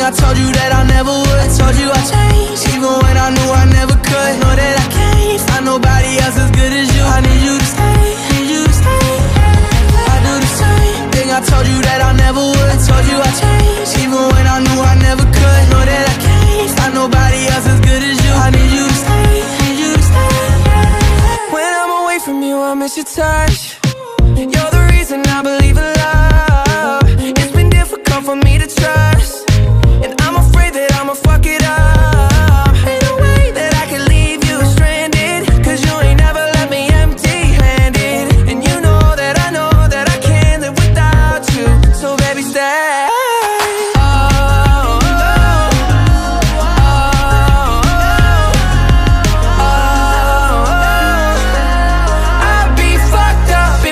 Thing I told you that I never would. I told you I changed, even when I knew I never could. Know that I can't find nobody else as good as you. I need you to stay, need you to stay. I do the same thing I told you that I never would. I told you I changed, even when I knew I never could. Know that I can't find nobody else as good as you. I need you to stay, need you to stay. When I'm away from you, I miss your touch. You're the reason I believe in love.